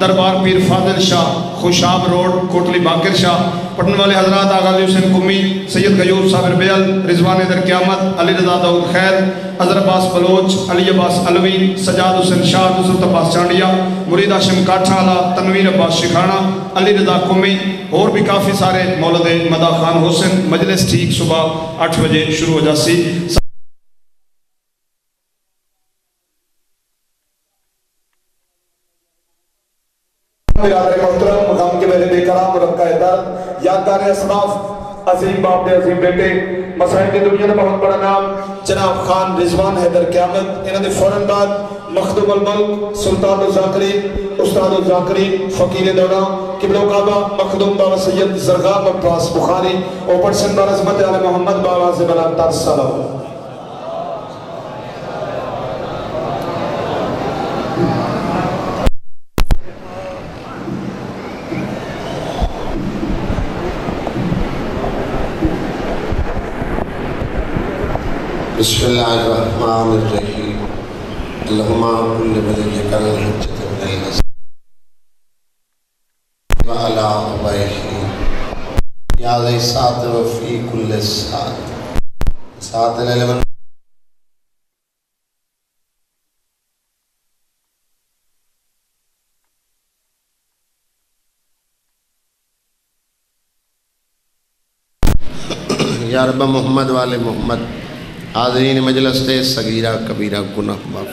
دربار پیر فاضل شاہ، خوشاب روڈ، کوٹلی باقر شاہ، پٹن والے حضرات آغا علی حسین کمی سید غیوب صابر بیل، رضوان در قیامت، علی رضا داؤد خیر عذر عباس بلوچ، علی عباس علوی، سجاد حسین شاہ، نصرت عباس چانڈیا، مرید آشم کاٹھالا تنویر عباس شکھانا علی رضا کمی اور بھی کافی سارے مولد مدہ خان حسین، مجلس ٹھیک صبح آٹھ بجے شروع ہو جاسی۔ برادر محترم غم کے میرے بے کرام رب کا درد یادگار اسراف عظیم باپ دے، عظیم بیٹے، مسائل کی دنیا نے بہت بڑا نام، جناب خان رضوان حیدر قیامت انہوں نے فوراں بعد مخدوم الملک، سلطان الزاکری استاد الزاکری فقیر دونا قبل کعبہ، مخدوم بابا سید زرغاب عباس بخاری، اوپر سن بار عظمت علی محمد بابا زبال انتار سلام۔ بسم الله الرحمن الرحيم. اللهم كل بذلك الحجة من الحسن وعلى عبائه يا ذي سات وفي كل سات سات الألمن يا رب محمد والے محمد. حاضرین مجلس دے صغیرہ، کبیرہ، گناہ معاف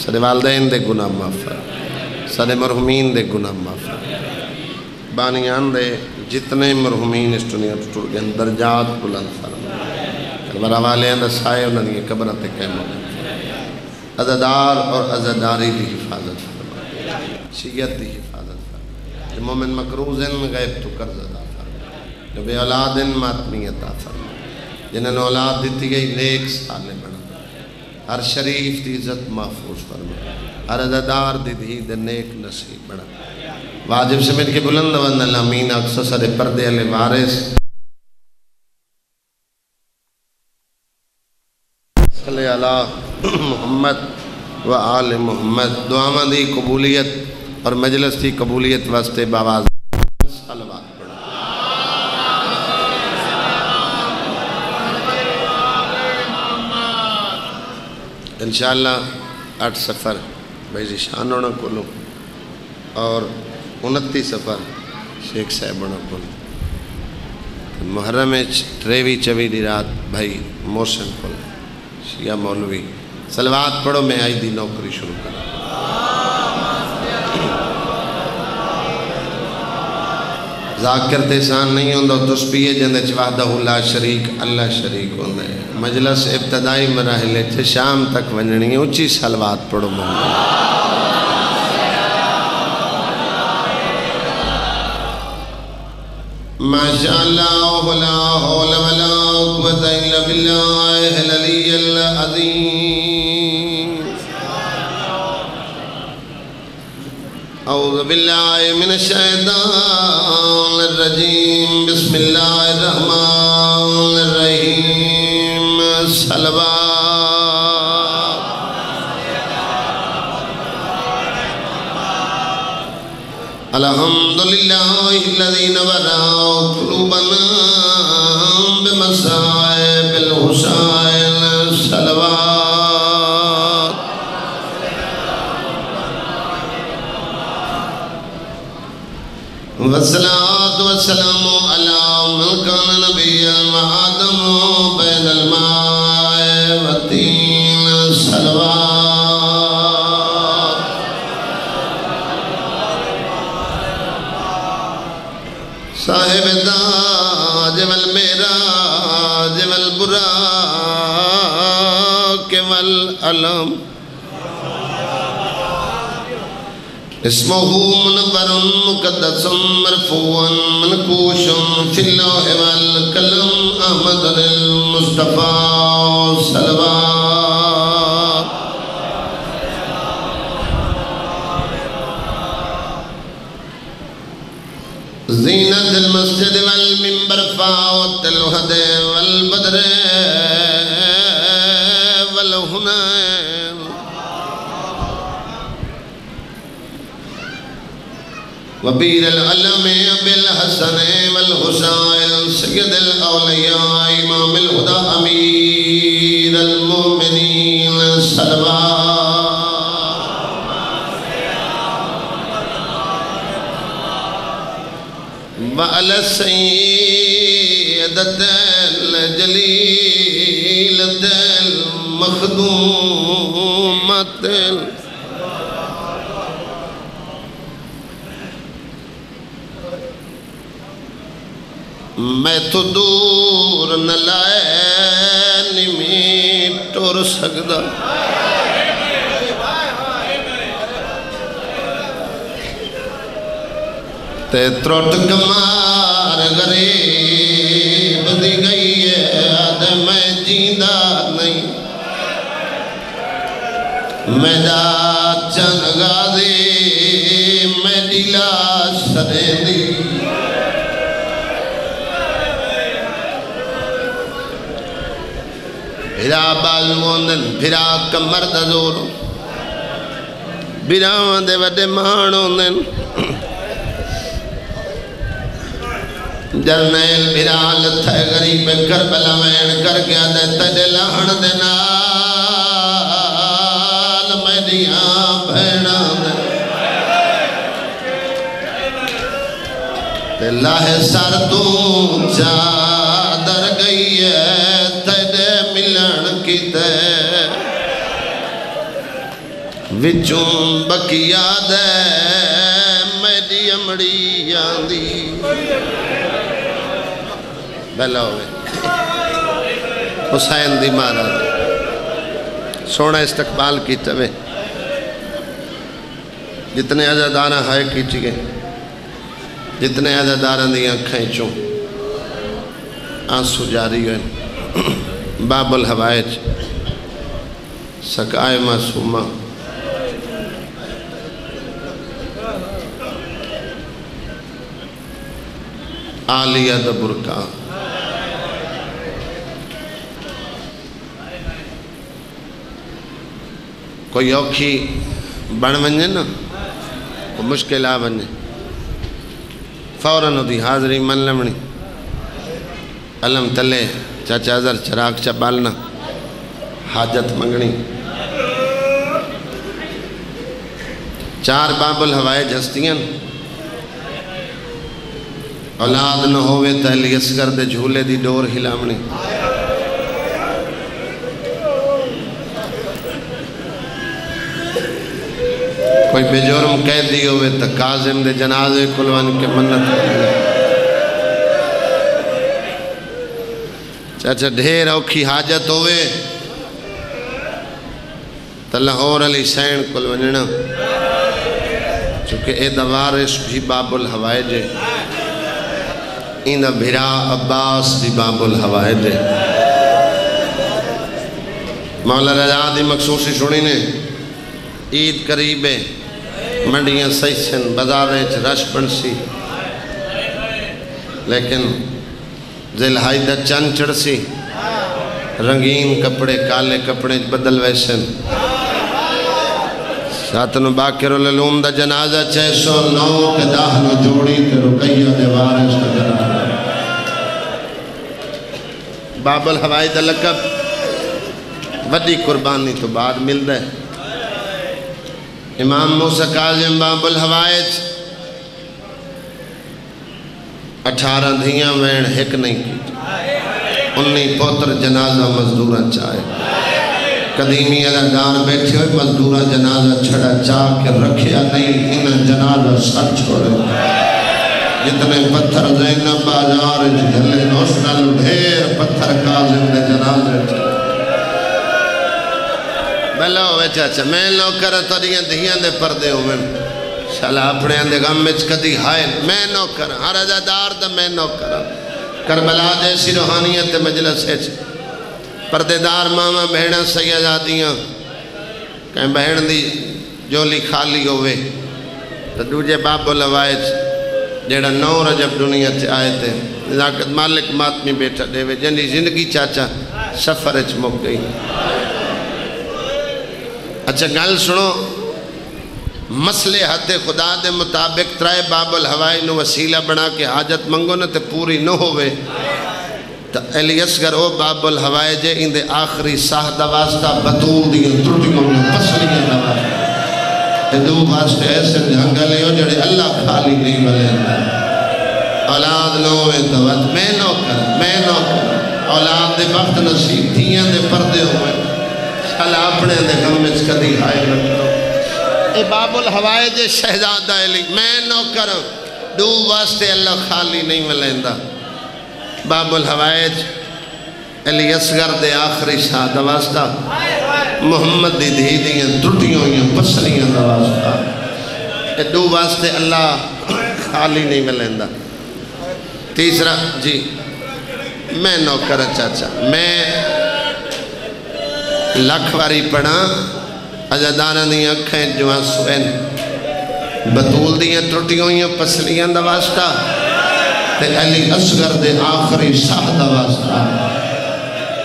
صد والدین دے گناہ معاف صد مرحومین دے گناہ معاف بانیان دے جتنے مرحومین اس دنیا ٹوٹ گئے، درجات بلند فرما۔ کربلا والے اندر سائے انہوں نے قبرت قیمہ عزدار اور عزداری دی حفاظت فرما۔ شیعت دی حفاظت فرما۔ جو مومن مقروضن غیب تو قرض ادا فرما۔ جو بے اولادن ماتمیت عطا فرما۔ جنہوں نے اولاد دیتی گئی، نیک سالے بنا۔ ہر شریف دی عزت محفوظ فرما۔ ہر عزدار دی دی دی نیک نصیب بنا۔ واجب سمجھ کے بلند ون اللہ امین اکسر سر پردے علی وارث۔ صلی اللہ محمد و آل محمد۔ دعا دی قبولیت اور مجلس دی قبولیت واسطے باواز۔ انشاءاللہ آٹھ سفر، بھائی شان ہونا کولو اور انتی سفر شیخ صاحب ہونا کولو محرم ٹریوی چوی دی رات بھائی موسن کولو شیعہ مولوی سلوات پڑھو، میں آئی دی نوکری شروع کرو ذاکر تیسان نہیں ہوندہ تسبیح جندے چوادہ اللہ شریک اللہ شریک ہوندے مجلس ابتدائی مراحلے چھے شام تک ونجنی اچھی سلوات پڑھو محمد ماشاءاللہ ولا حول ولا قوة الا بالله العلي العظيم أعوذ بالله من الشيطان الرجيم. بسم الله الرحمن الرحيم. صلوات الحمد لله الذي نورا قلوبنا بمصائب وسلم اسمه منور مقدس مرفوع منقوش في اللوح والقلم احمد المصطفى صلوات وبير العلم بالحسن والحسين سيد الأولياء إمام الهدى أمير المؤمنين سلام. وعلى السيدة الجليلة المخدوم میں تو دور نہ لائے نمی ٹور سکتا۔ تے ترٹ کمار غریب دی گئی ہے آد میں جیندہ نہیں۔ میں دا چن غازی میں بھرا بالموندن بھرا کمر دزورو بھرا دے وڈے مہان مانوندن جرنیل بھرا لتھے غریب کربلا وین کر گیا دے، تجھے لہن دے نال میڈیاں بھینا دے۔ تے لاہ سر تو چادر وچوں بکیا دے میڈی امڑی آندی۔ بہلا ہوئے۔ حسین دی مارا دے سونا استقبال کی توے جتنے عزادانہ ہائے کی چکے جتنے عزادارہ دی آنکھیں چوں آنسو جاری ہوئے۔ باب الحوائج سکائے معصومہ۔ آلیہ دا برکہ۔ کوئی اوکھی بڑھ ونجے نا؟ کوئی مشکل آ ونجے۔ فوراً ہوتی حاضری من لمنی۔ علم تلے، چاچا ازر چراغ چپالنا حاجت منگنی۔ چار باب الہوائے جھستیاں اولاد نہ ہوئے تہلی اسگر دے جھولے دی ڈور ہلامنی کوئی بے جرم قیدی ہوئے تا قازم دے جنازے کلوان کے منت کرنے چاچا ڈھیر اوکھی حاجت ہوئے تا لاہور علی سین کلوانینا چونکہ اے دوارش بھی باب الہوائے جے ایندہ بھرا عباس بھی باب الہوائے جے مولا رضا دی مقصوصی شنی نے۔ عید قریبے منڈیاں سیسن بزارے چھ رش بنسی۔ لیکن ذلہائی دا چن چڑسی رنگین کپڑے، کالے کپڑے بدل ویسن۔ ساتن باکر العلوم دا جنازہ چھ سو نو کے داہنو جوڑی تے رکیہ دے وارش کا جنازہ باب الحوائی دا لقب۔ وڈی قربانی تو بعد مل دے امام موسیٰ قاظم باب الحوائج۔ اٹھارہ دھیاں وین ہک نہیں کی انی پوتر جنازہ مزدورہ چاہے قدیمی ادھگار بیٹھے ہوئے مزدورہ جنازہ چھڑا چاہ کے رکھیا نہیں انہ جنازہ سر چھوڑے جتنے پتھر زینب بازار جھلے نوشنل ڈھیر پتھر قاظم دے جنازے چھڑے بلا ہوئے چاچا میں نوکر تریاں دھیاں دے پردے ہوئے شالا اپنے اندے غم مچ کدی ہائے۔ میں نو نوکر ہر ازادار دا میں نو نوکر کربلا جیسی روحانیت مجلس ہے پردے دار ماما بہنہ سیادیاں کہیں بہن دی جولی خالی ہوئے تو دوجہ باب الوائج جیڑا نو رجب دنیا تے آئے تھے نزاکت مالک ماتمی بیٹھا دے وے، جنی زندگی چاچا سفر اچ مک گئی۔ اچھا گل سنو۔ مسئلے حد خدا دے مطابق ترائے باب الہوائی نو وسیلہ بنا کے حاجت منگو نہ تے پوری نہ ہوئے تو علی اصغر او باب الہوائی جے ان دے آخری ساہ دا واسطہ بطول دیا ترٹیوں میں پسلیاں دا واسطہ اے دو واسطے ایسے جنگلے ہو جڑے اللہ خالی نہیں بلے اولاد لو اے دوت میں نو کر، میں نو کر۔ اولاد دے وقت نصیب تھیاں دے پردے ہوئے اللہ اپنے دے غم وچ کدی ہائے نہ کرو۔ اے باب الہوائے جے شہزادہ علی، میں نو کروں دو واسطے اللہ خالی نہیں ملیندا باب الہوائے علی اصغر دے آخری شاہ واسطہ۔ محمد دی دھی دیاں ترٹیوں یا پسلیاں دا واسطہ۔ دو واسطے اللہ خالی نہیں ملیندا تیسرا جی میں نوکر ہاں چاچا۔ میں لکھ واری پڑھا اجادانا دیا اکھیں جو سوین بطول دیا ترٹیوں یا پسلیاں دا واسطہ۔ تے علی اصغر دے آخری شاہ دا واسطہ۔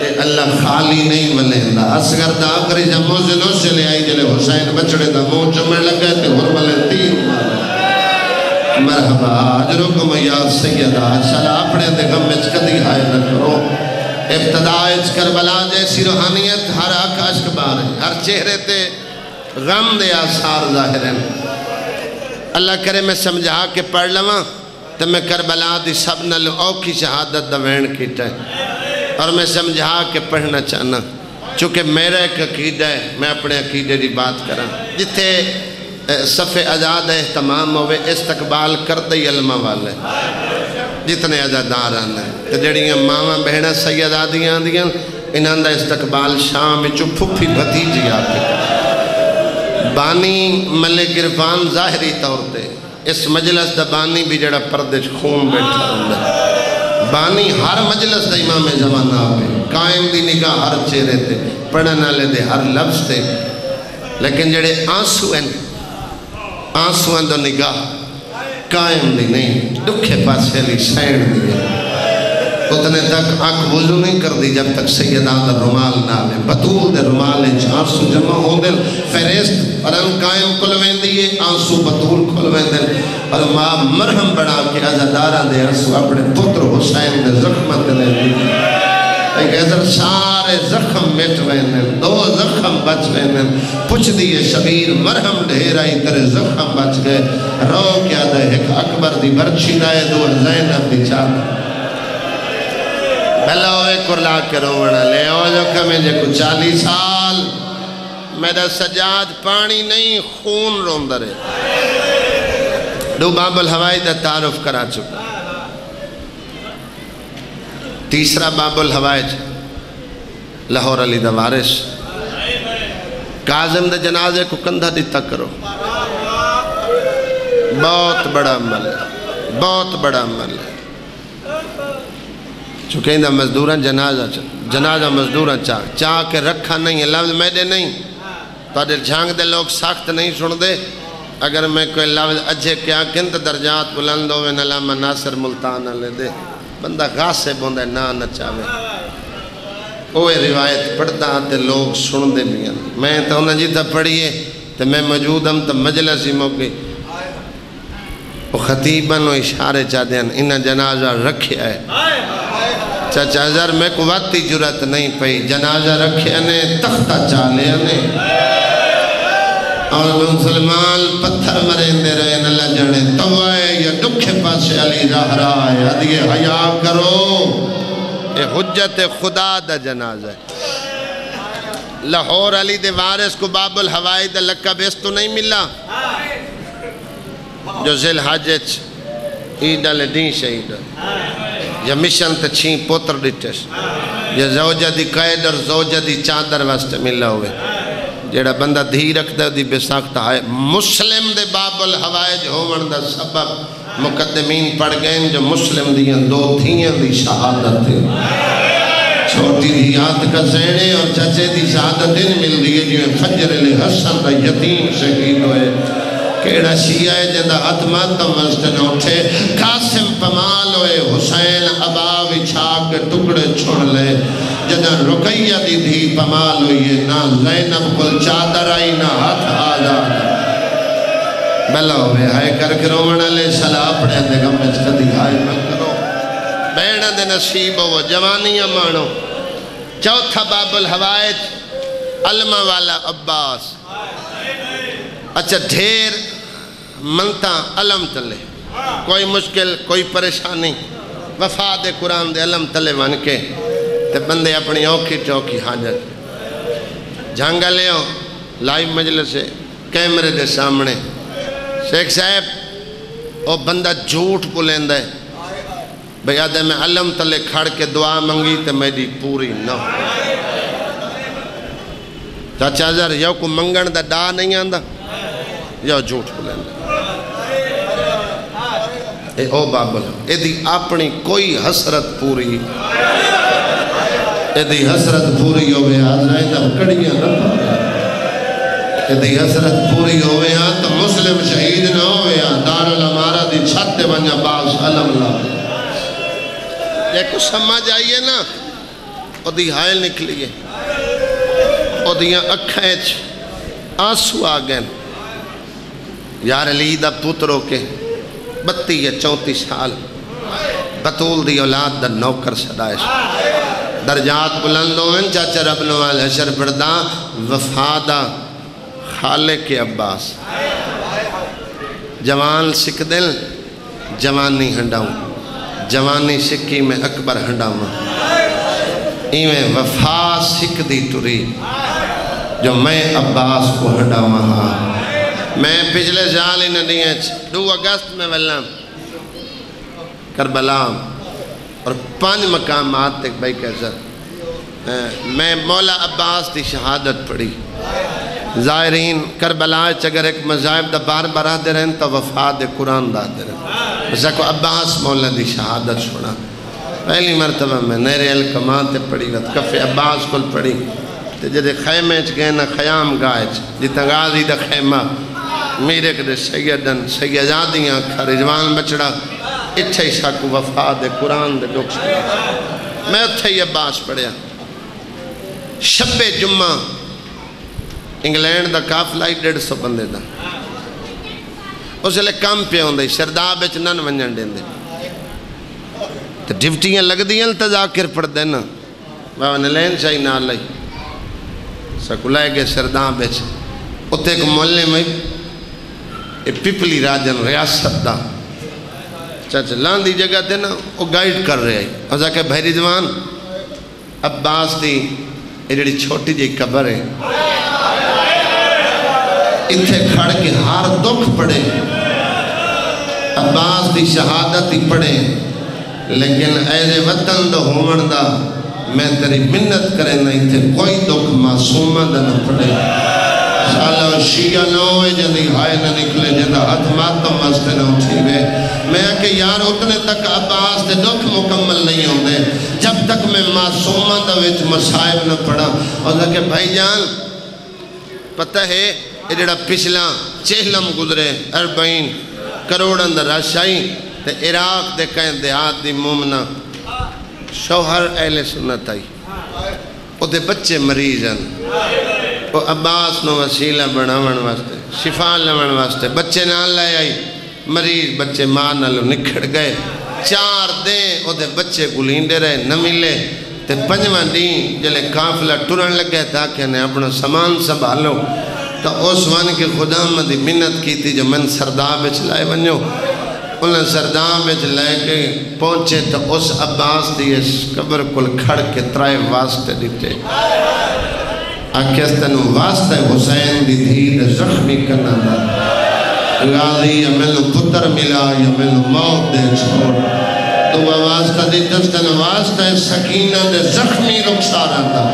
تے اللہ خالی نہیں ملیں دا اصغر دا آخری جمعوں سے نو سے لے آئی جلے حسین بچڑے دا مو چمڑ لگے تے ہر ملے تیر مارے مرحبا اجرکم یا سیدہ سلا اپنے دے غم میں کدی ہائے نہ کرو۔ ابتدا ابتداء کربلا جیسی روحانیت ہر آنکھ عشق بار ہے، ہر چہرے تے غم دے آثار ظاہر ہیں۔ اللہ کرے میں سمجھا کے پڑھ لواں تو میں کربلا دی سب نل اوکھی شہادت دوین کیتا ہے۔ اور میں سمجھا کے پڑھنا چاہنا۔ چونکہ میرا ایک عقیدہ ہے، میں اپنے عقیدے دی بات کرا جتھے صفحے ازاد اہتمام ہوئے، استقبال کردے علمہ والے۔ جتنے ازادار آنے تو جڑیاں ماما بہنہ سید آدیاں آدیاں انہاں دا استقبال شام چو پھپی بھتیجی آتے بانی ملک گرفان ظاہری طور تے، اس مجلس دا بانی بھی جڑا پردے خون بیٹھا ہوں بانی ہر مجلس دے امام زمانہ پہ قائم دی نگاہ ہر چہرے تے پڑھنا لے دے ہر لفظ تے لیکن جڑے آنسو ہیں آنسو ہیں دو نگاہ قائم دی نہیں دکھے پاسے لی سین دی اتنے تک آنکھ وضو نہیں کر دی جب تک سیدان دا رمال نہ آوے۔ بطول دے رمال انچ آنسو جمع ہوں دل فیرست اور ان قائم کلوین دیئے آنسو بطول کلوین دل اور ماں مرہم بڑھا کے ازادارہ دے آنسو اپنے پتر حسین دے زخمت دے دی ایک ایدر سارے زخم مٹ وینن دو زخم بچ وینن پچھ دیئے، شبیر، مرہم ڈھیرائی ترے زخم بچ گئے۔ رو کیا دے، ایک اکبر دی برچی نائے دو، زینب دی چاہتا بھلا ہوئے کرلا کے روڑا لے ہو جو کمیں جے کو چالی سال میرا سجاد پانی نہیں خون روندرے دو باب الہوائی دا تعارف کرا چکا تیسرا باب الہوائی لاہور علی دا وارث کاظم دا جنازے کو کندھا دیتا کرو بہت بڑا عمل ہے بہت بڑا عمل ہے چونکہ اندھا مزدوراں جنازہ جنازہ مزدوراں چاہ چاہ کے رکھا نہیں ہے، لفظ میں دے نہیں۔ تو دل جھانگ دے لوگ ساکت نہیں سن دے اگر میں کوئی لفظ اجھے کیا کنت درجات بلند ہوئے نلامہ ناصر ملتانہ لے دے۔ بندہ غاسب ہوندہ نا نچاوے۔ اوے روایت پڑھتا تے لوگ سن دے بھی میں تو انہیں جیتا پڑھئے تو میں موجود ہم تو مجلسی موقع۔ وہ خطیباً و اشارے چاہتے ہیں انہیں جنازہ رکھے ہے چاچا ازر میں کو واتی جرت نہیں پئی۔ جنازہ رکھے نے، تختہ چالے نے۔ اور مسلمان پتھر مرے رہے نہ لجنے توائے یا دکھے پاسے علی راہ رہا ہے ادھیے حیاء کرو۔ اے حجت خدا دا جنازہ۔ ہے لاہور علی دے وارث کو باب الہوائی دا لقب اس تو نہیں ملا۔ جو ذل حاجچ عید علی دین شہید۔ یا مشن تے چھین پوتر ڈٹس۔ یا زوجہ دی قید اور زوجہ دی چادر واسطے ملا ہوئے۔ جیڑا بندہ دھی رکھتا دی بے ساکتا ہے مسلم دے باب الحوائج ہوون دا سبب مقدمین پڑھ گئے جو مسلم دیاں دو تھیاں دی شہادت ہے چھوٹی دی یاد کا زینے اور چچے دی شہادت دن مل دیئے۔ جو فجر علی حسن دا یتیم شہید ہوئے۔ کیڑا شیعہ ہے جندہ ہاتھ ماتم وزدن اٹھے، قاسم پمال ہوئے، حسین ابا وچھا کے ٹکڑے چھوڑ لے۔ جدہ رکیہ دی دھی پمال ہوئی نا زینب کل چادر آئی نا ہاتھ آجا۔ بلا ہوئے، ہائے کر کے رومن لے سلا پڑے دے گم میں کدی ہائے نہ کرو۔ بیڑا دے نصیب ہو، جوانیاں مانو۔ چوتھا باب الحوائج علمہ والا عباس۔ اچھا ڈھیر منتا علم تلے۔ کوئی مشکل، کوئی پریشانی۔ وفاد قرآن دے علم تلے بن کے تے بندے اپنی اوکھی چوکی حاجت۔ جھانگا لے ہو لائیو مجلس کیمرے دے سامنے۔ شیخ صاحب، او بندہ جھوٹ بلند ہے۔ بھئی آدھے میں علم تلے کھڑ کے دعا منگی تے میری پوری نہ ہو چاچا ذر یو کو منگن دا ڈا نہیں آندہ یو جھوٹ بلند اے او بابل اے دی اپنی کوئی حسرت پوری اے دی حسرت پوری ہوئے آزرائیں دا کڑیاں نہ پایا اے دی حسرت پوری ہوئے ہاں تو مسلم شہید نہ ہوئے ہاں دار الامارہ دی چھت دے بنیا باس علم اللہ یہ کچھ سمجھ آئیے نا او دی حائل نکلیے۔ او دیاں اکھیں آنسو آگین یار علی دا پتروں کے بتی یا چونتی سال۔ بطول دی اولاد دا نوکر صدایش درجات بلندوں میں چاچا رب نوال حشر بردہ، وفادہ خالق عباس۔ جوان سکھ دل، جوانی ہنڈاؤں۔ جوانی سکھی میں اکبر ہنڈاؤں ایویں وفا سکھ دی ٹری جو میں عباس کو ہنڈاؤں ہاں۔ میں پچھلے سال ہی ندیاں دو اگست میں ولم کربلا۔ اور پانچ مقامات تک بھائی کیسر ہاں، میں مولا عباس دی شہادت پڑھی۔ ظاہرین کربلا چگر ایک مذاہب دا بار بارہ دے رہن تو وفاد قرآن دا دے رہن۔ بس کو عباس مولا دی شہادت سنا۔ پہلی مرتبہ میں نیرے الکمات پڑھی وقت کفے عباس کل پڑھی۔ تے جدے خیمے چ گئے نا، خیام گائے چ جتا غازی دا خیمہ۔ میرے کدے سیدن سیدادیاں کھا رجوان بچڑا، اتھے شاکو وفاد قرآن دے ڈوک سکتا میں اتھے یہ باس پڑھیا۔ شب جمعہ، انگلینڈ دا کافلائی ڈیڑھ سو بندے دا۔ اس لیے کام پہ ہوں دے شرداب اچھ نن ونجن دیں دے۔ تو ڈیوٹیاں لگ دیاں تذاکر پڑھ دینا بابا نلین چاہی نہ لئی۔ سکولائے گے شرداب اچھ اتے ایک مولے میں پپلی راجن ریاست دا چاچا لان دی جگہ تے نا وہ گائیڈ کر رہے ہیں اور کہ بھائی رضوان عباس دی یہ جڑی چھوٹی جی قبر ہے اتھے کھڑ کے ہار دکھ پڑے عباس دی شہادت ہی پڑے لیکن ایزے وطن دا ہومن دا میں تیری منت کرے نا اتھے کوئی دکھ معصومہ دا نہ پڑے سالہ شیعہ نہ ہوئے جدی جی ہائے نہ نکلے جی جدہ حد ماتم مستے نہ اٹھی وے۔ میں کہ یار، اتنے تک عباس دے دکھ مکمل نہیں ہوں دے جب تک میں معصومہ دا ویچ مسائب نہ پڑا اور کہ بھائی جان، پتہ ہے یہ جڑا پچھلا چہلم گزرے، اربعین کروڑ اندر راشائی، تے عراق دے کہیں دیہات دی مومنہ، شوہر اہل سنت آئی۔ او دے بچے مریض مریضن او عباس نو وسیلہ بڑھاون واسطے شفا لون واسطے بچے نہ لائے آئی مریض بچے ماں نلو نکھڑ گئے چار دیں او دے بچے گلینڈے رہے نہ ملے تے پنجوان دیں جلے کافلہ ٹرن لگے تاکہ انہیں اپنا سامان سنبھالو تو اس وان کے خدا مدی منت کیتی جو من سرداب بچ لائے بنیو انہیں سرداب بچ لائے کے پہنچے تو اس عباس دی اس قبر کل کھڑ کے ترائے واسطے دیتے اکیستن واسطے حسین دی دھید زخمی کرنا دا۔ غازی یا ملو پتر ملا یا ملو موت دے چھوڑ۔ تو واسطہ دی دستن واسطہ سکینہ دے زخمی رخصارہ دا۔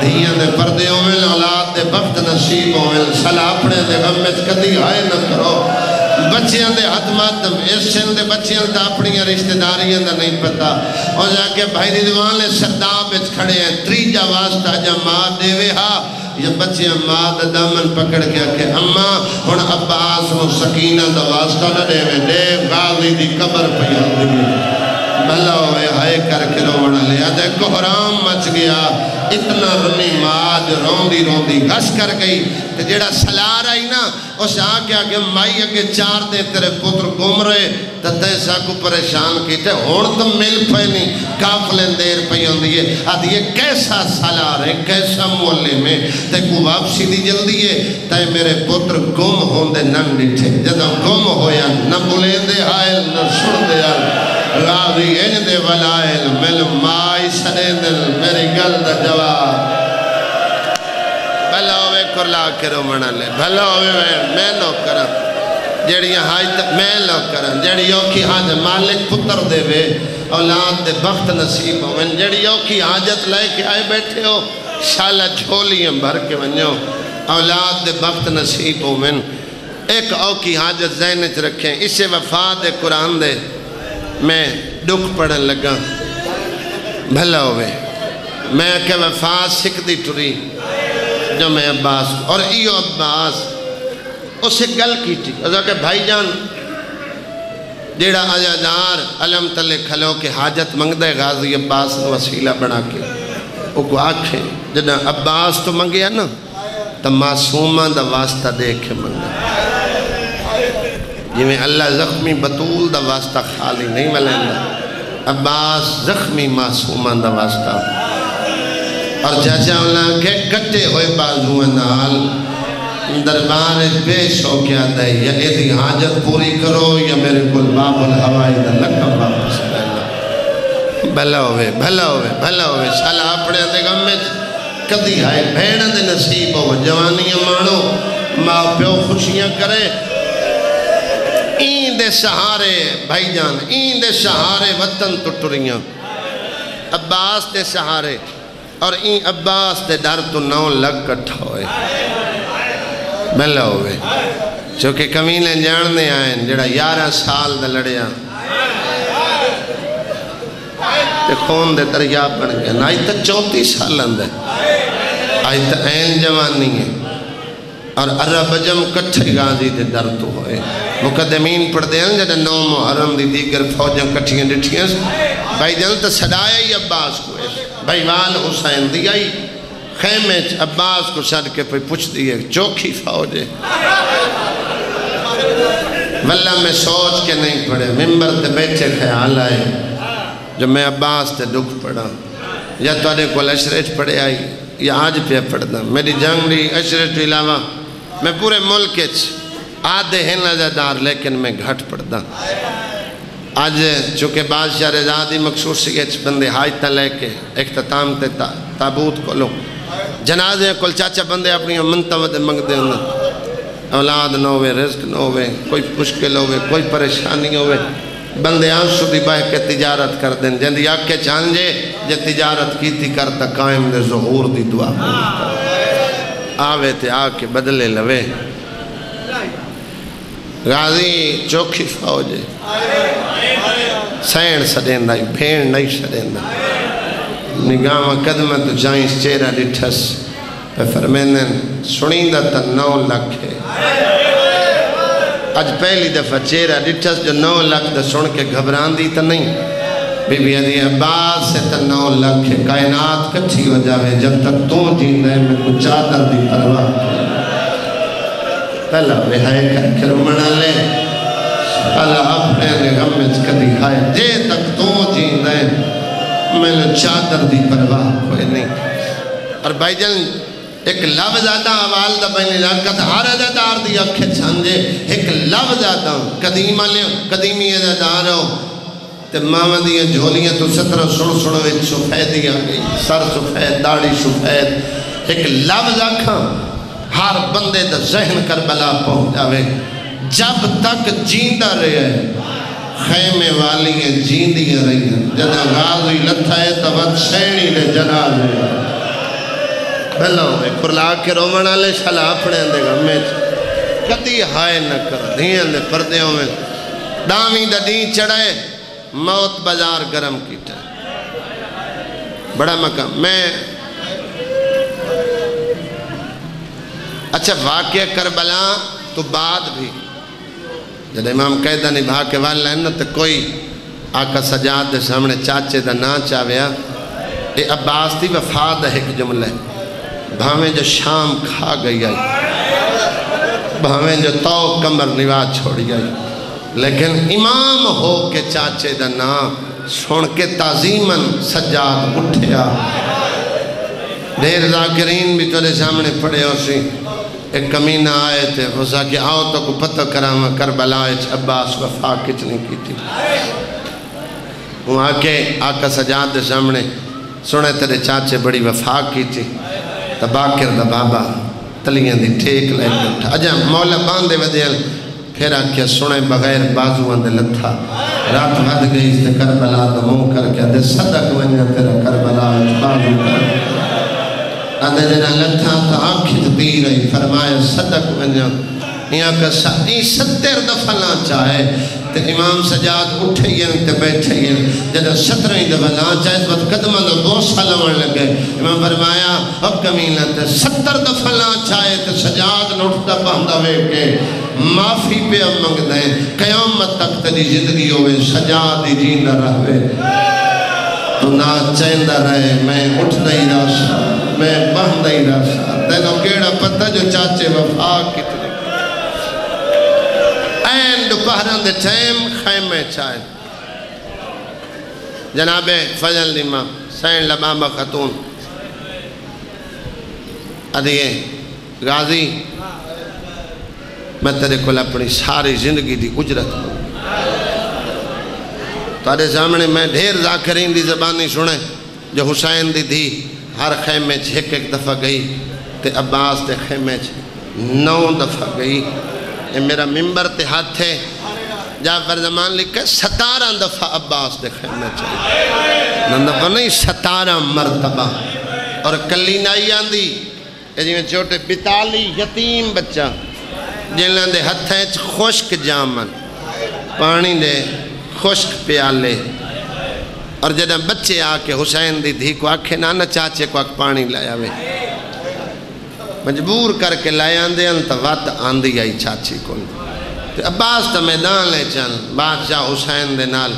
دھیاں دے پردے ہوئے اولاد دے بخت نصیب ہوئے سلا اپنے دے غمت کدی آئے نہ کرو۔ بچیاں دے حد ماتم، اس سن دے بچیاں دے اپنی رشتہ داریاں دے نہیں پتا اور جا کے بھائی ردوان لے سرداب اچھ کھڑے ہیں، تریجا واسطہ جا ماں دے وے ہاں یہ بچیاں ماں دا دامن پکڑ گیا کہ اممہ ہن عباس و سکینہ دا واسطہ نہ دے وے، دے غازی دی قبر پہ دی بھلا ہوئے ہائے کر کے رونا لیا۔ دے کوہرام مچ گیا۔ اتنا رنی ماج روندی روندی گھس کر گئی۔ تے جیڑا سلار آئی نا، اس آگیا کہ مائی اگے چار دے تیرے پتر گم رہے۔ تے تیسا کو پریشان کی تے ہون تو مل پہ نہیں کافلیں دیر پہ ہوندی ہے۔ آدھ یہ کیسا سلار ہے، کیسا مولے میں تے کو واپسی دی جلدی ہے۔ تے میرے پتر گم ہوندے نن ڈٹھے جدہ گم ہویا نہ بلیں دے آئل نہ سن دے۔ آئل راضی ان دے ولائل مل مائی سنے دل میری گل دا جواب۔ بھلا ہوئے کرلا کرو منا لے بھلا ہوئے میں نو کرم۔ جیڑیاں ہائی تک میں لو کرم۔ جیڑیوں کی حاجت مالک پتر دے وے، اولاد دے بخت نصیب ہو من جیڑیوں کی حاجت لے کے آئے بیٹھے ہو، شالہ جھولیاں بھر کے ونیو اولاد دے بخت نصیب ہو من ایک او کی حاجت ذہنچ رکھیں۔ اسے وفات قرآن دے۔ میں ڈک پڑھن لگا۔ بھلا ہوئے۔ میں کہ وفات سکھ دی ٹری۔ جو میں عباس اور ایو عباس۔ اسے گل کی تھی اس کہ بھائی جان، جیڑا آجادار علم تلے کھلو کے حاجت منگ دے غازی عباس نے وسیلہ بنا کے۔ وہ کو آکھیں جنا عباس تو منگیا نا تو معصومہ دا واسطہ دیکھے منگا۔ جی میں اللہ زخمی بطول دا واسطہ خالی نہیں ملیں عباس زخمی معصومہ دا واسطہ۔ اور چاچا اللہ کے کٹے ہوئے بازویں نال دربار پیش ہو کیا دے یا ایدی حاجت پوری کرو، یا میرے کل باب الہوائی دا لکم واپس کرنا بھلا ہوئے بھلا ہوئے بھلا ہوئے۔ سالا اپنے دے غم میں کدی آئے بھیڑ دے نصیب ہو، جوانیاں مانو، ماں پیو خوشیاں کرے۔ دے سہارے بھائی جان، این دے سہارے وطن ٹٹریاں عباس دے سہارے اور این عباس دے ڈر تو نو لگ کٹھا ہوئے۔ ملہ ہوئے۔ چونکہ کمیلیں جاننے آئیں جڑا یارہ سال دا لڑیا تے خون دے دریاب بن گیا نا آئی تا چوتی سال اندے آئی تا این جوانی ہے۔ اور عرب جم کٹھے گازی دے در تو ہوئے۔ مقدمین پڑھ دے ہیں جڑا نو محرم دی دیگر فوجیں کٹھیاں ڈٹھیاں بھائی جل تا صدایا ہی عباس کو ہے۔ بھائی وال حسین دی آئی۔ خیمے عباس کو سڑ کے پہ پوچھ دیئے چوکھی فوجے واللہ میں سوچ کے نہیں پڑھے، ممبر تے بیٹھے خیال آئے۔ جو میں عباس تے دکھ پڑھا یا توڑے کو اشرٹ پڑھے آئی، یا آج پہ پڑھنا۔ میری جنگ لی اشرٹ علاوہ میں پورے ملک آدھے ہیں نظردار لیکن میں گھٹ پڑھتا۔ آج چونکہ بادشاہ رضادی مقصور سی اچھ بندے حاجتہ لے کے اختتام تے تابوت کو لو۔ جنازے کل چاچا بندے اپنی منتوہ منگ دے انہوں اولاد نہ ہوئے، رزق نہ ہوئے، کوئی مشکل ہوئے، کوئی پریشانی ہوئے۔ بندے آنسو دی بہ کے تجارت کر دیں جن دی آکے چانجے جے تجارت کی تھی کرتا قائم دے ظہور دی دعا۔ آوے تے آکے بدلے لوے۔ غازی چوکھی فوجے سین سڑین دائی بھین نہیں سڑین دائی نگاہ قدمہ تو جائیں چیرہ ڈٹھس پہ فرمینن سنیندہ تا نو لکھے آج پہلی دفعہ چیرہ ڈٹھس جو نو لکھ دا سن کے گھبران دی تا نہیں بی بی ادھی عباس سے تا نو لکھے کائنات کچھی ہو جاوے جب تک تو جیندہ ہے میں کچھ چادر دی پرواہ پہلا رہائے کر کے رمنا لے۔ اللہ اپنے نغم میں کدی ہائے جے تک تو جیندہ ہے۔ میں نے چادر دی پرواہ کوئی نہیں۔ اور بھائی جن ایک لفظ آتا والدہ بینی لاکت ہر ادھار دی اکھے چھانجے ایک لفظ آتا قدیم آلے قدیمی ادھار ہو۔ تے ماما دیا جھولیاں تو سترہ سڑ سڑ ویچ سفیدی آگئی سر سفید داڑی سفید۔ ایک لفظ آکھا ہر بندے دا ذہن کربلا پہنچ جاوے۔ جب تک جیندہ رہے، خیمے والی ہیں جیندیاں رہی ہیں جدہ غازی لتھا ہے، تو ود سینی نے جناز ہے بھلا ہوئے کرلا کے رومن آلے شلا اپنے اندے گا۔ میں کدی ہائے نہ کر، دھیاں دے پردیوں میں دامی دا دین چڑھائے، موت بازار گرم کیتا بڑا مقام۔ میں اچھا واقعہ کربلا تو بعد بھی۔ جب امام قیدہ نبھا کے والا ہے نا، تو کوئی آقا سجاد دے سامنے چاچے دا نا چاویا۔ اے عباس دی وفا دا ایک جملہ بھاویں جو شام کھا گئی آئی، بھاویں جو تو کمر نواز چھوڑی آئی۔ لیکن امام ہو کے چاچے دا نا سن کے تعظیمن سجاد اٹھیا۔ دیر ذاکرین بھی تولے سامنے پڑے ہو سی ایک کمینہ آئے تھے۔ وہ کہ آؤ تو کو پتہ کرامہ کربلا اچھ عباس وفا کچھ نہیں کی تھی۔ وہ آکے آقا سجاد دے سامنے سنے تیرے چاچے بڑی وفا کی تھی۔ تا باکر دا بابا تلیاں دی ٹھیک لے کے اٹھا۔ اجا مولا باندے ودیل پھر آکے سنے بغیر بازوان دے لتھا۔ رات ود گئی اس تے کربلا دا مو کر کے دے صدق ونیا تیرا کربلا اچھ بازو کر۔ آدھے جنا لتھا تا آنکھی تبیر رہی فرمایا صدق ونیا یہاں کا ساتھی ستر دفعہ لا چاہے تے امام سجاد اٹھے ین تے بیٹھے ین جدہ سترہیں دفعہ لا چاہے اس وقت قدمہ دو دو سالہ ون لگے امام فرمایا اب کمیلہ تے ستر دفعہ لا چاہے تے سجاد نوٹتا پہندہ ہوئے کہ معافی پہ اب منگ دیں قیامت تک تلی زندگی ہوئے سجاد ہی جیندہ رہوے تو نہ چیندہ رہے میں اٹھ نہیں راسا میں بہ نہیں راسا تینوں کیڑا پتہ جو چاچے وفا کتنے این دوپہران دے ٹائم خیمے چاہے جناب فضل نیمہ سین لبابہ خاتون۔ ادھیے، غازی، میں تیرے کو اپنی ساری زندگی دی اجرت ہوں تارے سامنے میں ڈھیر ذاکرین دی زبانی سنے جو حسین دی تھی ہر خیمے چھ ایک ایک دفعہ گئی تے عباس تے خیمے چھ نو دفعہ گئی۔ یہ میرا ممبر تے ہاتھ ہے۔ جعفر زمان لکھے ستارہ دفعہ عباس دے خیمے چاہیے نہ دفعہ نہیں، ستارہ مرتبہ۔ اور کلی نائی آندی۔ یہ جی میں چھوٹے بتالی یتیم بچہ۔ جنہاں دے ہتھیں خوشک جامن۔ پانی دے خوشک پیالے۔ اور جدہ بچے آکے حسین دی دھی کو آکھے، نانا چاچے کو آکھ پانی لایا وے مجبور کر کے لائے آندے انت وقت آندی آئی چاچی کو تو عباس تا میدان لے چل، بادشاہ حسین دے نال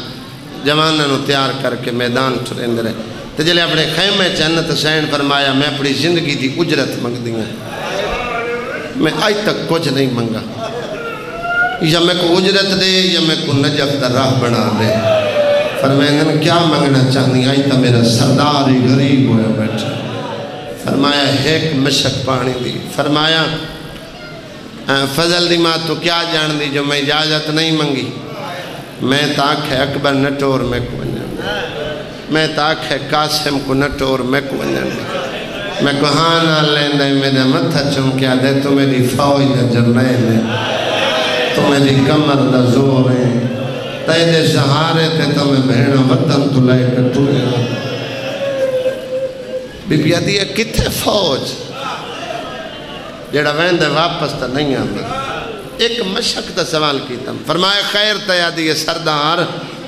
جوانہ نو تیار کر کے میدان چھرین رہے۔ تو جلے اپنے خیمے چنت حسین فرمایا، میں اپنی زندگی دی اجرت منگ دیا میں آج تک کچھ نہیں منگا۔ یا میں کو اجرت دے، یا میں کو نجف در راہ بنا دے۔ فرمائیں کیا منگنا چاہنی آئی تا میرا سردار ہی غریب ہویا بیٹھا۔ فرمایا، ایک مشک پانی دی۔ فرمایا فضل دی ماں تو کیا جان دی جو میں اجازت نہیں منگی میں تاک ہے اکبر نٹور میں کو انجن میں تاک ہے قاسم کو نٹور میں کو انجن میں کو ہاں نہ لین دے میرے متھا چمکیا دے۔ تو میری فوج دا جرنائے دے۔ تو میری کمر دا زور ہے تے سہارے تے تو میں بہنا وطن تو لائے کٹوئے بی بی آدھی ہے، کتھے فوج؟ جڑا ویندے واپس تا نہیں آمد ایک مشک تا سوال کیتا۔ فرمائے خیر تا یادی ہے، سردار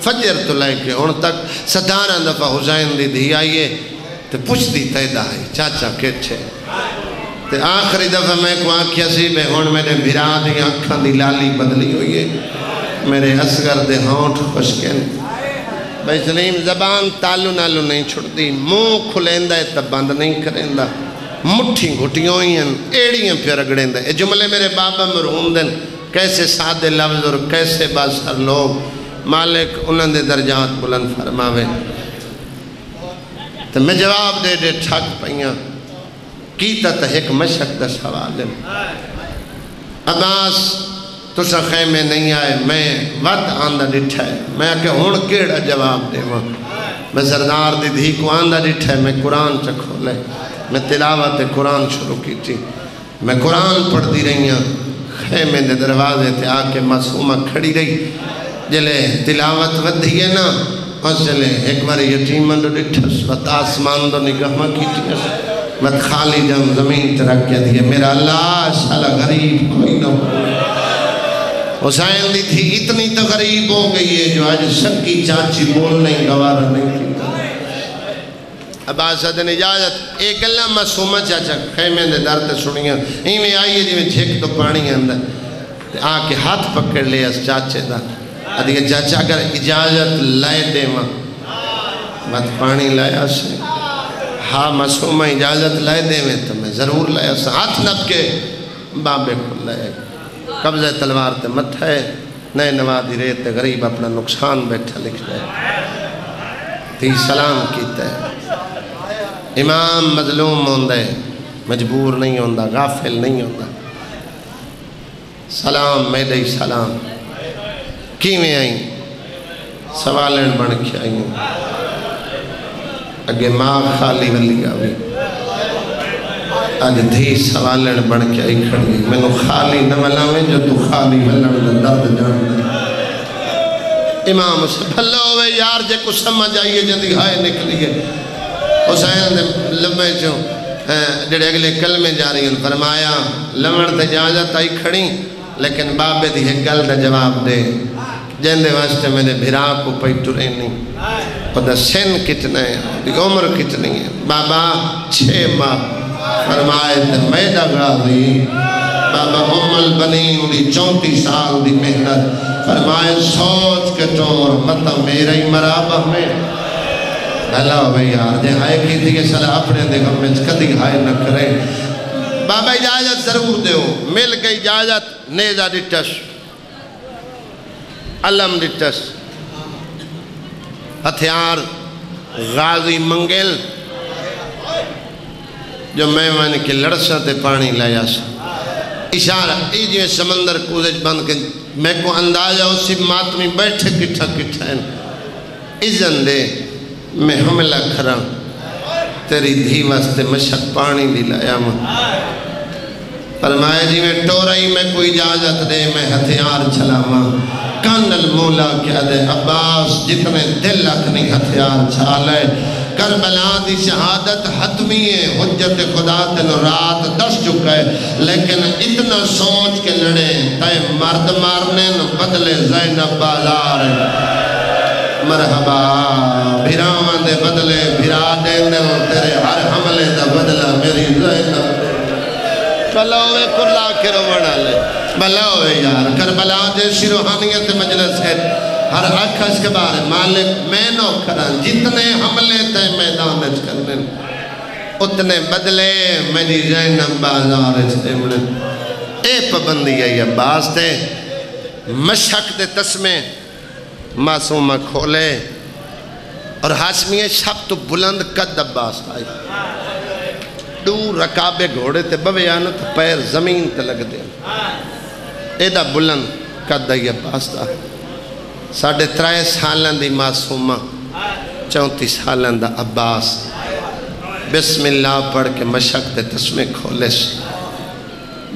فجر تو لے کے ان تک ستارہ دفعہ حسین دی دی آئیے تو پوچھ دی تیدہ آئی چاچا کچھے تو آخری دفعہ میں کو آنکھیا سی، بے ہون میرے بھرا دی آنکھاں دی لالی بدلی ہوئی ہے۔ میرے اسگر دے ہونٹ خوشکن۔ بھائی سلیم زبان تالو نالو نہیں چھڑتی مو کھلیندہ ہے تب بند نہیں کریندہ مٹھی گھٹیوں ہی ہیں، ایڑیاں پھر اگڑیندہ یہ جملے میرے بابا مرحوم دن، کیسے سادے لفظ اور کیسے باسر لوگ۔ مالک انہوں دے درجات بلند فرماوے۔ تو میں جواب دے دے ٹھک پئیاں۔ کیتا تا ایک مشک دا سوال عباس تو سا خیمے نہیں آئے، میں وقت آندہ ڈٹھا ہے۔ میں کہ ہون کیڑا جواب دے وہاں میں سردار دی دھی کو آندہ ڈٹھا ہے، میں قرآن چکھو لے میں تلاوت قرآن شروع کی تھی میں قرآن پڑھ دی رہی ہوں خیمے دے دروازے تھے آکے معصومہ کھڑی رہی۔ جلے تلاوت ودھی ہے نا، اس جلے ایک بار یتیمن دو ڈٹھس وقت آسمان دو نگاہ کی تھی وقت خالی جم زمین ترک کیا دیئے میرا اللہ سالہ غریب کوئی نہ ہو۔ حسین دی تھی اتنی تو ہو گئی ہے جو آج سکی چاچی بول نہیں، گوارا نہیں کیتا۔ عباس صدن اجازت، ایک اللہ معصومہ چاچا خیمے دے درد سنیاں۔ ہی میں آئیے جی میں جھک تو پانی اندر۔ آکے ہاتھ پکڑ لے اس چاچے دا۔ ادھے چاچا اگر اجازت لائے دے ماں بات پانی لایا سے ہاں مسومہ اجازت لائے دے میں تو میں ضرور لایا سے ہاتھ نب کے بابے کو لائے۔ قبضہ تلوار تے متھا ہے، نئے نوادی ریت تے غریب اپنا نقصان بیٹھا لکھ دے تی سلام کیتا ہے۔ امام مظلوم ہوندہ ہے، مجبور نہیں ہوندہ غافل نہیں ہوندہ سلام میڈی سلام۔ کی میں آئیں سوالن بن کے آئیں۔ اگے ماں خالی ولی آوی اج دھی سوالن بن کے آئی کھڑی میں نو خالی نہ ملاویں جو تو خالی ولن دا درد جان دے۔ امام سے بھلا ہوئے یار، جے کو سمجھ آئیے جندی ہائے نکلی ہے۔ حسین دے لمبے چوں جڑے اگلے کلمے جا رہی ہیں، فرمایا، لمن تے جاجت آئی کھڑی، لیکن بابے دی ایک گل دا جواب دے۔ جندے واسطے میں نے بھرا کو پئی ٹرے نہیں خدا سن کتنا ہے عمر کتنی ہے۔ بابا، چھ ماہ۔ فرمائے تے میدہ غازی، بابا ام البنین دی چونتی سال دی محنت. فرمائے، سوچ کے ٹور مطا مطلب میرا ہی مرابہ میں. اللہ بھائی، یار جے ہائے کی تھی کہ صلاح اپنے دے غم میں کدی ہائے نہ کرے۔ بابا، اجازت ضرور دے ہو مل گئی اجازت، نیزہ ڈٹش علم ڈٹش ہتھیار، غازی منگل۔ جو میں مانے کے لڑسا تے پانی لایا سا اشارہ، ای جو سمندر کودج بند کے میں کو اندازہ اسی ماتمی بیٹھے کٹھا کٹھا ہے اذن دے، میں حملہ کھرا تیری دھی واسطے مشک پانی بھی لایا ماں۔ فرمایا جی میں ٹورائی میں کوئی اجازت دے، میں ہتھیار چھلا ماں کان المولا کیا دے، عباس، جتنے دل اکنی ہتھیار چھالے کربلا دی شہادت حتمی ہے، حجت خدا تن رات دس چکا ہے۔ لیکن اتنا سوچ کے لڑے تے مرد مارنے نو بدلے زینب بازار مرحبا بھراوان دے بدلے بھرا دینے ہو تیرے ہر حملے دا بدلہ میری زینب۔ بلاوے کرلا کے روڑا لے۔ بلاوے یار، کربلا جیسی روحانیت مجلس ہے۔ ہر اکھس کے بارے مالک، میں نو کرن جتنے حملے تے میدان اچ کرنے، اتنے بدلے میری زینب بازار اچ دیمنے اے پبندی ہے یہ باز تے مشک دے تسمے، معصومہ کھولے۔ اور حاسمیہ شب تو بلند قد عباس آئی دور رکابے گھوڑے تے بوے آنا تو پیر زمین تے لگ دے۔ ایدہ بلند قد عباس دا۔ ساڑھے ترائے سالن دی معصومہ چونتی سالن دا عباس بسم اللہ پڑھ کے مشک تے تسمے کھولے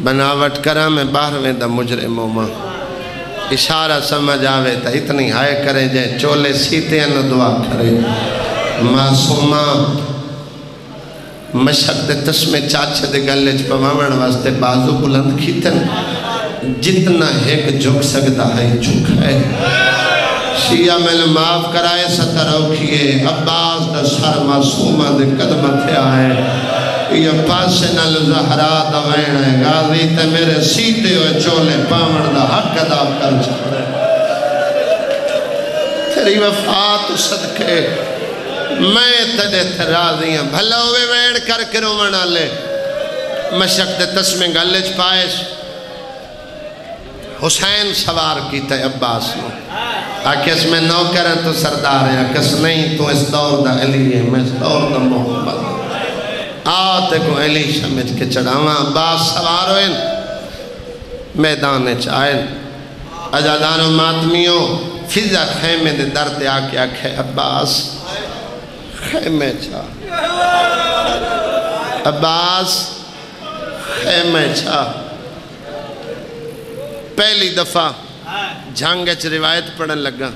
بناوٹ کرا میں باہرویں دا مجرم ماں اشارہ سمجھ آوے تا اتنی ہائے کرے جائے چولے سیتے ہیں دعا کرے معصومہ مشک دے تسمے چاچے دے گلے چھ پمامن واسطے بازو بلند کھیتن جتنا ایک جھک سکتا ہے جھک ہے شیعہ میں نے معاف کرائے، ستر اوکھئے عباس دا سر معصومہ دے قدم تھے آئے۔ یہ پاسے نل زہرا دا وین ہے۔ غازی تے میرے سیتے ہوئے چولے پامن دا حق ادا کر چھوڑے تیری وفات صدقے۔ میں تدے ترازی ہیں بھلا ہوئے ویڑ کر کے رومنا لے مشک دے تسمیں گلج پائش حسین سوار کی تے عباس نو۔ آکس میں نوکر ہیں تو سردار ہے آکس نہیں تو اس دور دا علی ہے میں اس دور دا محمد آتے کو علی شمج کے چڑھاواں عباس سوار ہوئے میدان چائن اجادان و ماتمیوں فضا خیمے دے درد آکے آکھے عباس خیمے چاہ عباس خیمے چاہ پہلی دفعہ جھانگچ روایت پڑھن لگا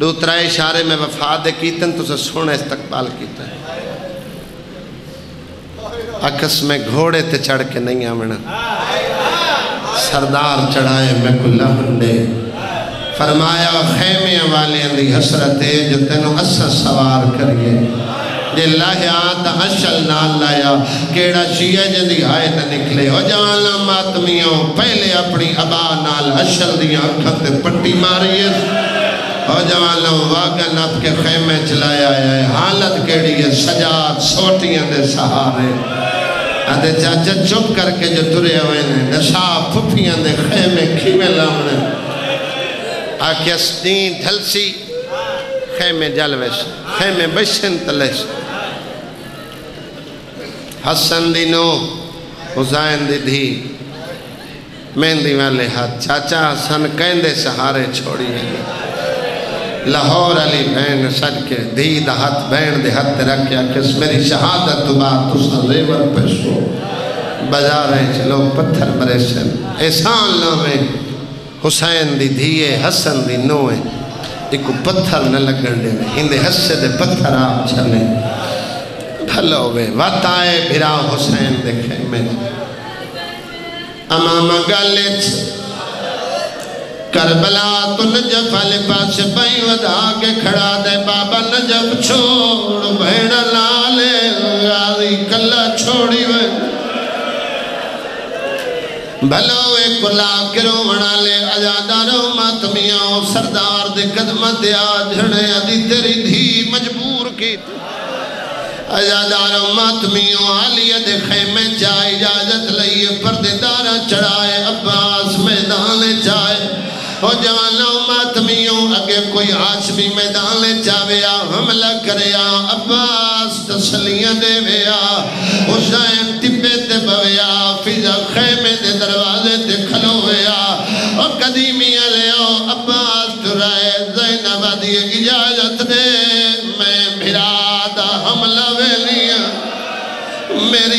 دوترا اشارے میں وفاد کیتن تو سے سونا استقبال کیتا ہے۔ اکس میں گھوڑے تے چڑھ کے نہیں آمنا سردار چڑھائے میں کو لہنڈے فرمایا خیمے والے اندھی حسرت ہے جو تینو اسا سوار کریے۔ جے لاہیا تا اشل نال لایا، کیڑا شیعہ جندی آئے نہ نکلے۔ او جوانا ماتمیوں پہلے اپنی ابا نال اشل دیا اکھتے پٹی ماری ہے او جوانا واگا نف کے خیمے چلایا ہے۔ حالت کیڑی ہے؟ سجاد، سوٹیاں دے سہارے۔ آدھے چاچا چپ کر کے جو ترے ہوئے نے، نشا پھپیاں دے خیمے کھیمے لامنے۔ آکھیا، سنین ڈھلسی خیمے جلوش خیمے بشن تلش حسن دی نو حسین دی دھی۔ مہندی والے ہاتھ، چاچا حسن کہندے سہارے چھوڑی ہیں لاہور علی بین سج کے دھی دا ہاتھ بین دے ہاتھ رکھیا کس میری شہادت تو بات تسا زیور پیشو بجا رہے چلو پتھر بریشن احسان لامے حسین دی دھیے حسن دی نوے ایک پتھر نہ لگن دے میں ہندے حسے دے پتھر آپ چلے بھلو وے وات آئے بھرا حسین دیکھے میں امام گالچ کربلا تو نجف علی پاس بائی ودا کے کھڑا دے۔ بابا نجف چھوڑ بھیڑ لالے غازی کلا چھوڑی وے بھلو ایک کلا کرو منا لے اجادارو ماتمیاں سردار دے قدم دیا جھڑے ادھی تیری دھی مجبور کی۔ تھی اجادارو ماتمیوں آلیہ دے خیمے چاہے اجازت لئیے، پردیدارہ چڑھائے، عباس میدان چاہے او جوانوں ماتمیوں اگے کوئی عاشبی میدان لے چاویا حملہ کریا عباس تسلیہ دے ویا حسین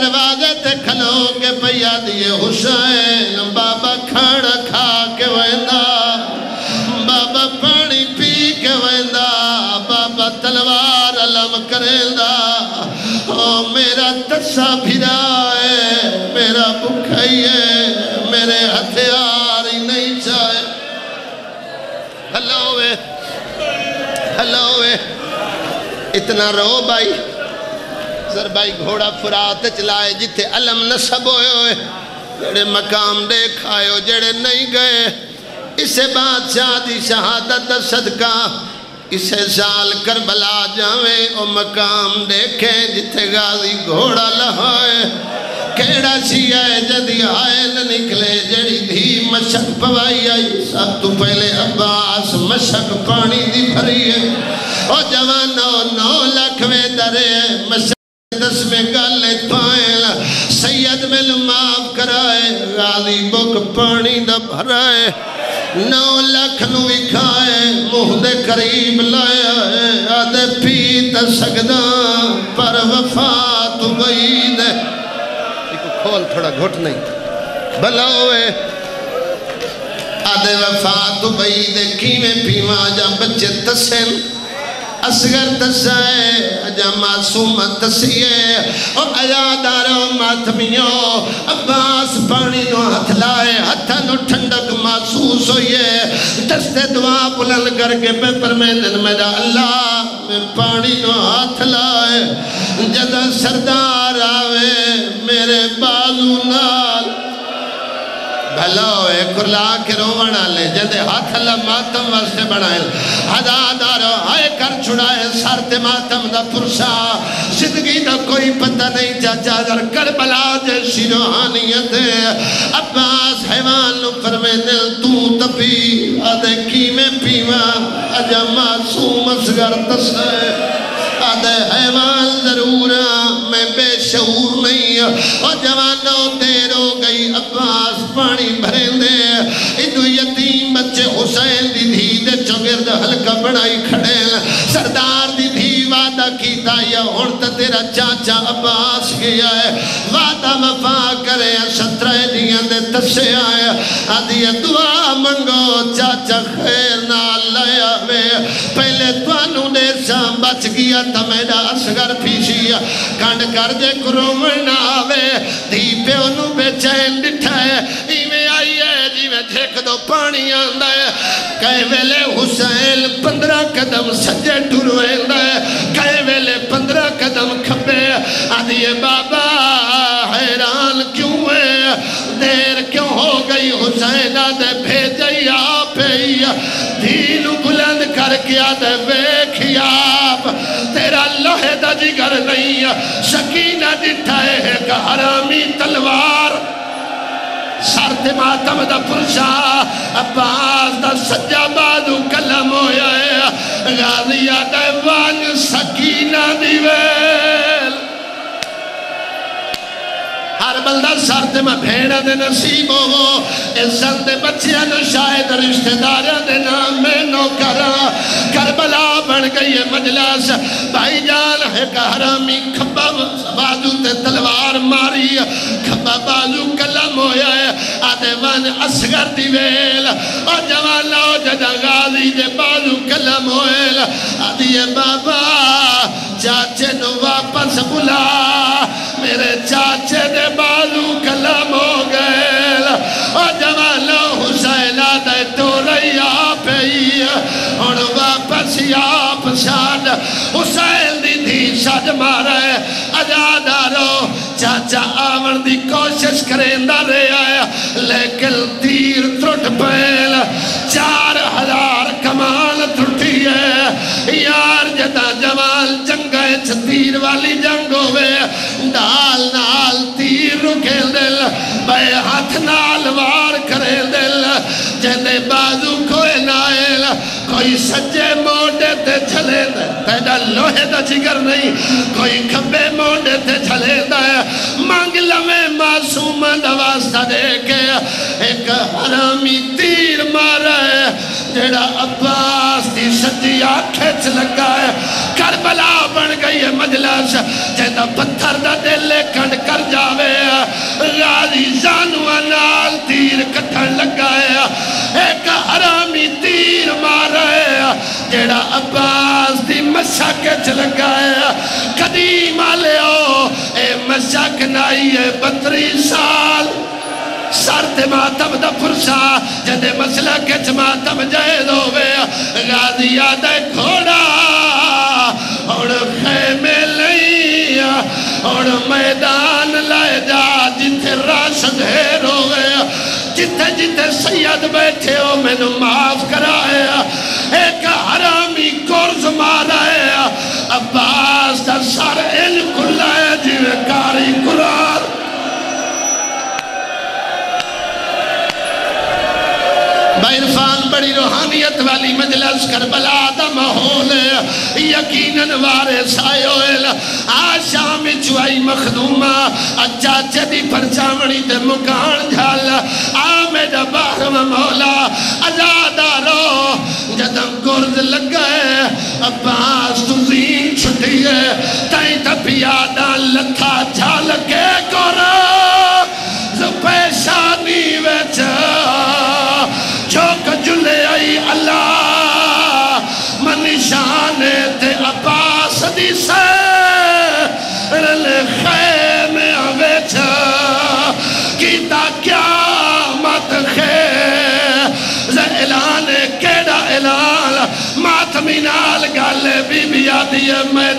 دروازے تے کھلو کے پیا دیئے حسین، بابا کھڑا کھا کے ویندہ بابا پانی پی کے ویندہ بابا تلوار علم کریندہ او میرا تسا بھرا ہے، میرا بکھائی ہے، میرے ہتھیار ہی نہیں چاہے ہلو وے ہلو وے، اتنا رو بھائی۔ سر بھائی گھوڑا فرات چلائے جتے علم نصب ہوئے ہوئے۔ جڑے مقام دیکھائے ہو، جڑے نہیں گئے۔ اسے بادشاہ دی شہادت صدقہ۔ اسے سال کربلا جاویں او مقام دیکھیں جتے غازی گھوڑا لہائے۔ کیڑا شیعہ ہے جدی آئے نہ نکلے، جڑی دھی مشک پوائی آئی۔ سب تو پہلے عباس مشک پانی دی بھری ہے۔ او جوانو نو لکھویں درے مشک دس میں گالے پائیں سید مل معاف کرائے غازی بک پانی دا بھرائے، نو لکھ نو کھائے مہ دے قریب لایا ہے آدھے پیت سکدا پر وفات گئی دے ایک کھول تھوڑا گھٹ نہیں۔ بھلا ہوئے۔ آدھے وفات گئی دے کیویں پیواں جا بچے تسن اصغر تسائے، اجا معصوم تسیے او ایادارو ماتمیوں عباس پانی نو ہتھ لائے ہتھا نو ٹھنڈک محسوس ہوئے دستے دعا بلند کر کے پیپر میں دن میرا اللہ میں پانی نو ہاتھ لائے۔ جدہ سردار آوے، میرے بازو نال بھلا ہوئے کرلا کے رومنا لے جدے ہاتھ اللہ ماتم واسطے بنائے ہزادارو آئے کر چھڑائے سارتے ماتم دا پرسا، زندگی دا کوئی پتہ نہیں چاچا در کربلا جیسی روحانیت ہے عباس حیوان نو فرمے دل، تو تپی، آدھے کی میں پیوا اجا معصوم اصغر تسائے آدھے حیوان ضرور میں بے شعور نہیں اور جوانوں دیر ہو گئی عباس۔ پانی بھرین دے انو یتیم بچے حسین دی دی دے چگرد حلقہ بڑھائی کھڑے سردار دی دی وعدہ کیتا یا ہونتا تیرا چاچا عباس گیا ہے وعدہ وفا کرے شترہ دیاں دے تسے آئے آدھی دعا منگو چاچا خیر نال توانو بچ گیا تا میڈا اسگر پیشی کانڈ کر دے کرومن آوے دی پہ انو بے چین ڈٹھائے ایویں آئی ہے جی میں دیکھ دو پانی آندہ ہے کہے ویلے حسین پندرہ قدم سجے ٹروین ہے کہے ویلے پندرہ قدم کھپے آدھیے بابا حیران کیوں ہے دیر کیوں ہو گئی حسین آدھے بھیجئی آپ دین بلند کر کے آدھے لوہے جگر نہیں سکینہ جٹھائے ہے کہ حرامی تلوار۔ سر تے ماتم دا پرشا عباس دا سجا بادو کلم ہویا ہے۔ غازیہ دا وان سکینہ دیوے ہر بلدہ سر میں بھیڑا دے نصیب ہو عزت دے بچیاں نو شاید رشتہ داریاں دے نام میں نو کرا۔ کربلا بن گئی ہے مجلس۔ بھائی جان ہے کہ حرامی کھبا بازو تے تلوار ماری۔ کھبا بازو کلم ہویا ہے۔ آدھے وان اسگر دی ویل۔ اور جوان لاؤ جدا غازی دے بازو کلم ہوئے آدھے بابا، چاچے نو واپس بلا۔ میرے چاچے دے بازو کلم ہو گئے۔ اور جوان حسین آدھے تو رہی آپ ہی اور واپس آپ شاد حسین دی دھی شاد مارا ہے اجادارو چاچا آمن دی کوشش کریں دا رہے آیا لیکن تیر ترٹ پیل چار ہزار کمال ترٹی ہے۔ یار جدا جمال جنگائے تیر والی جنگ ہوئے بے ہاتھ نال وار کرے دل جہنے بازو کوئے نائل۔ کوئی سجے موڑے تے چھلے دے۔ تیڑا لوہے دا جگر نہیں، کوئی کھبے موڑے تے چھلے دے۔ مانگ لمے معصوم دواستا دے کے ایک حرامی تیر مارا ہے جیڑا عباس دی سجی آنکھیں لگا ہے۔ کربلا بن گئی ہے مجلس جیدہ پتھر دا دل کنڈ جیڑا عباس دی مشاکت لگا ہے۔ قدیم آلے ہو اے مشاک نائی ہے بطری سال۔ سر تے ماتم دا پرسا جدے مسئلہ کچ ماتم جائے دووے غازی آدھے کھوڑا اور خیمے لئیا اور میدان لائے جا جتے راش دھیر ہوئے جتے جتے سید بیٹھے ہو میں نے معاف کرائے روحانیت مجلس کربلا دا محول یقیناً وارث آئے آشام چوائی مخدومہ اچھا, اچھا چدی پرچاونی تے مکان جھال آمد باہم مولا ازادارو جدم گرد لگا ہے عباس تو چھٹی ہے۔ تائیں تا پیادا لتھا جھال کے گورا بی آدھی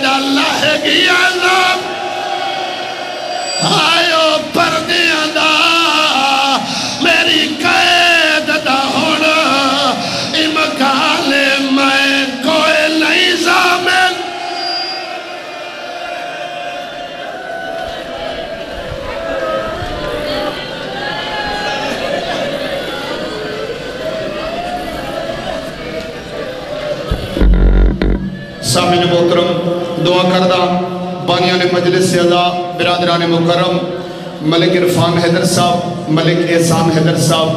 سامن محترم دعا کردہ بانیان مجلس سیادہ برادران مکرم، ملک عرفان حیدر صاحب، ملک احسان حیدر صاحب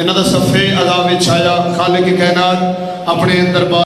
انہوں دا صفحے عذاب چھایا خالق کائنات اپنے دربار